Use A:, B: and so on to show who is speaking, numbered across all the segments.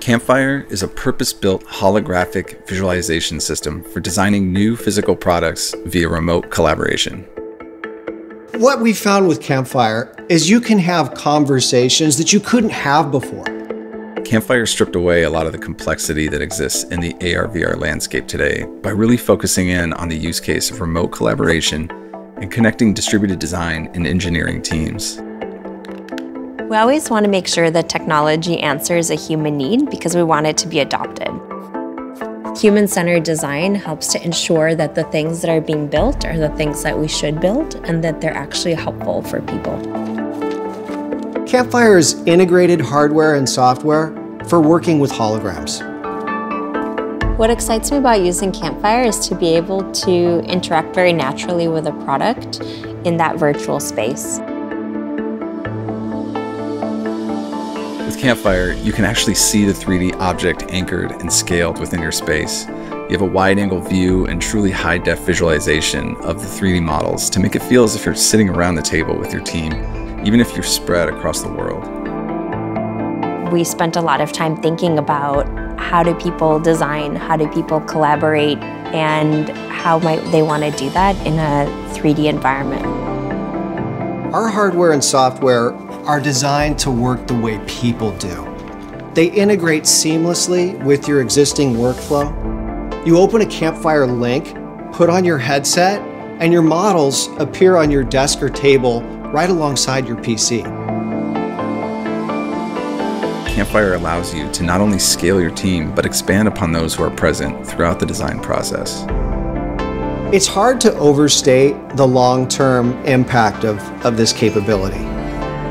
A: Campfire is a purpose built holographic visualization system for designing new physical products via remote collaboration.
B: What we found with Campfire is you can have conversations that you couldn't have before.
A: Campfire stripped away a lot of the complexity that exists in the AR VR landscape today by really focusing in on the use case of remote collaboration and connecting distributed design and engineering teams.
C: We always want to make sure that technology answers a human need because we want it to be adopted. Human-centered design helps to ensure that the things that are being built are the things that we should build and that they're actually helpful for people.
B: Campfire is integrated hardware and software for working with holograms.
C: What excites me about using Campfire is to be able to interact very naturally with a product in that virtual space.
A: With Campfire, you can actually see the 3D object anchored and scaled within your space. You have a wide angle view and truly high def visualization of the 3D models to make it feel as if you're sitting around the table with your team, even if you're spread across the world.
C: We spent a lot of time thinking about how do people design, how do people collaborate, and how might they want to do that in a 3D environment.
B: Our hardware and software are designed to work the way people do. They integrate seamlessly with your existing workflow. You open a Campfire link, put on your headset, and your models appear on your desk or table right alongside your PC.
A: Campfire allows you to not only scale your team, but expand upon those who are present throughout the design process.
B: It's hard to overstate the long-term impact of, of this capability.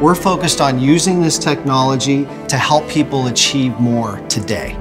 B: We're focused on using this technology to help people achieve more today.